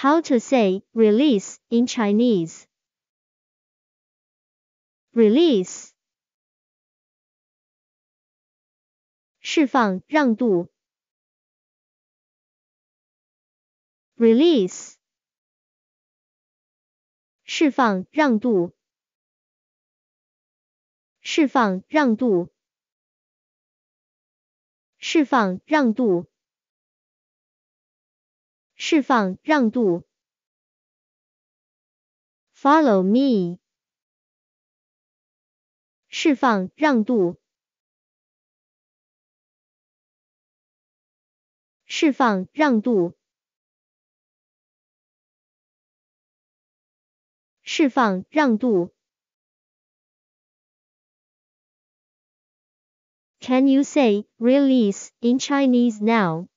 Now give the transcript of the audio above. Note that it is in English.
How to say release in Chinese? Release 释放、让渡。Release 释放、让渡。释放、让渡。释放、让渡。 释放、让渡。Follow me 释放、让渡。释放、让渡。释放、让渡。Can you say release in Chinese now?